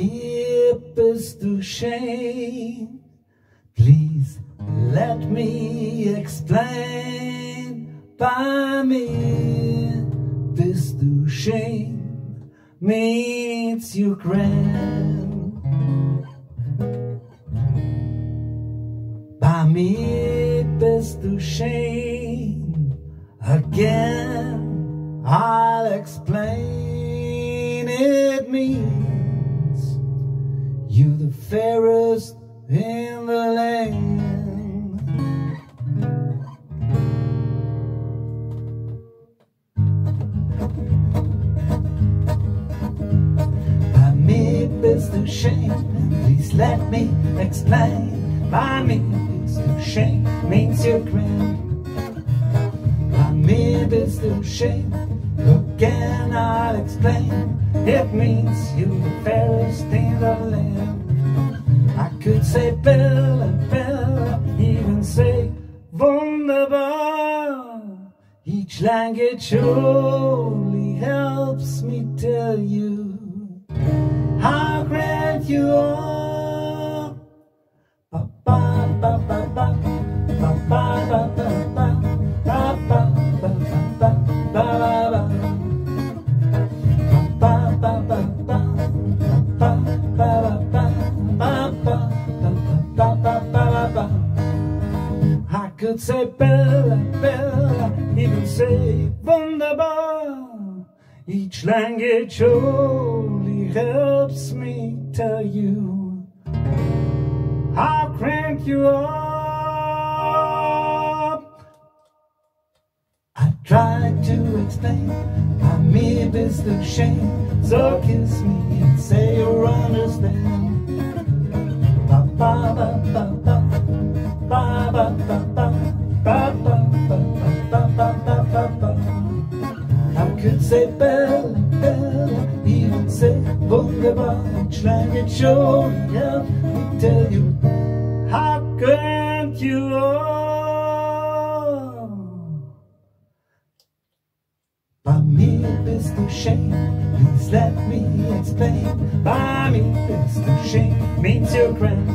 is to shame. Please let me explain. By me, this to shame means Ukraine. By me, this to shame again. I'll explain it means you the fairest in the land. By me it's to shame, please let me explain. By me it's to shame means you're grand. Me it's to shame, again I'll explain. It means you're the fairest in the land. I could say Bella, Bella, even say wunderbar. Each language only helps me tell you how great you are. Could say Bella, Bella, even say wunderbar. Each language only helps me tell you how crank you are. I tried to explain my me is the shame, so kiss me and say you understand. Ba ba ba ba could say Bella, Bella, even say wunderbar, each language show help me tell you how good you are. By me bist du shame, please let me explain. By me bist du shame means you're grand.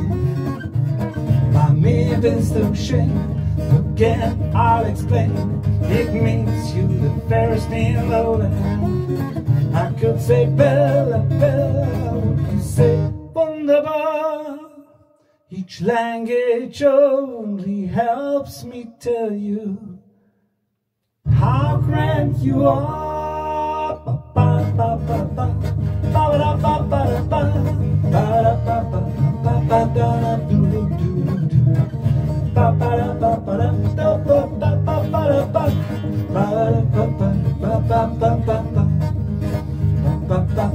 By me bist du shame, again I'll explain. It means you the fairest in the land. I could say Bella, Bella, would you say wunderbar? Each language only helps me tell you how grand you are. Ba, ba, ba, ba, ba. Ba, ba, ba, ba, ba. Ba, ba, ba, ba, ba, do, do. Ba, ba, da, ba, ba, da, da, ba, da.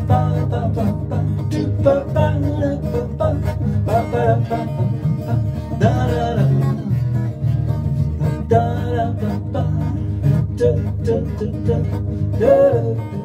Da, da, da, da, da.